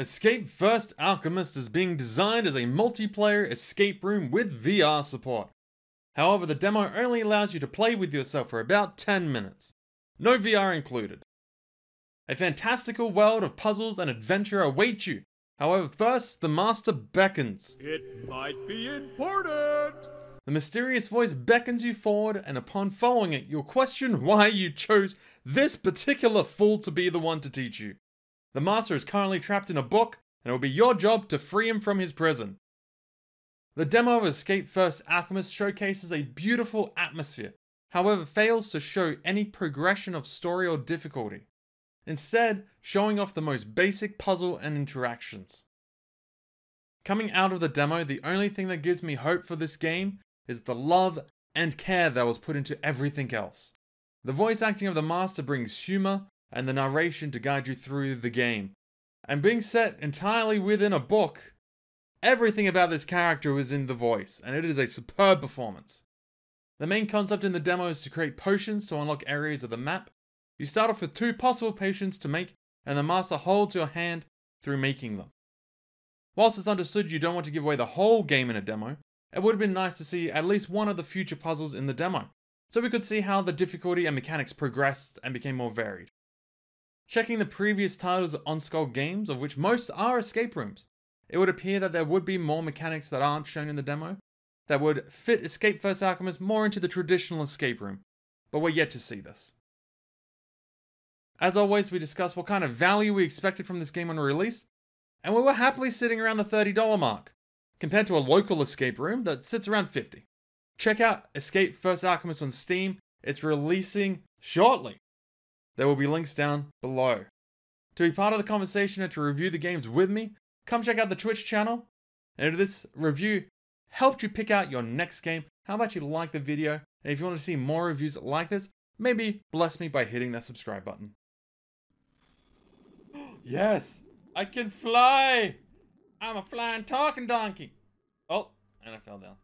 Escape First Alchemist is being designed as a multiplayer escape room with VR support. However, the demo only allows you to play with yourself for about 10 minutes. No VR included. A fantastical world of puzzles and adventure awaits you. However, first, the master beckons. It might be important. The mysterious voice beckons you forward, and upon following it, you'll question why you chose this particular fool to be the one to teach you. The master is currently trapped in a book, and it will be your job to free him from his prison. The demo of Escape First Alchemist showcases a beautiful atmosphere, however, fails to show any progression of story or difficulty, instead, showing off the most basic puzzle and interactions. Coming out of the demo, the only thing that gives me hope for this game is the love and care that was put into everything else. The voice acting of the master brings humor and the narration to guide you through the game. And being set entirely within a book, everything about this character is in the voice, and it is a superb performance. The main concept in the demo is to create potions to unlock areas of the map. You start off with two possible potions to make, and the master holds your hand through making them. Whilst it's understood you don't want to give away the whole game in a demo, it would have been nice to see at least one of the future puzzles in the demo, so we could see how the difficulty and mechanics progressed and became more varied. Checking the previous titles OnSkull Games, of which most are escape rooms, it would appear that there would be more mechanics that aren't shown in the demo that would fit Escape First Alchemist more into the traditional escape room, but we're yet to see this. As always, we discuss what kind of value we expected from this game on release, and we were happily sitting around the $30 mark compared to a local escape room that sits around 50. Check out Escape First Alchemist on Steam. It's releasing shortly. There will be links down below. To be part of the conversation and to review the games with me, come check out the Twitch channel. And if this review helped you pick out your next game, how about you like the video? And if you want to see more reviews like this, maybe bless me by hitting that subscribe button. yes, I can fly! I'm a flying talking donkey. Oh, and I fell down.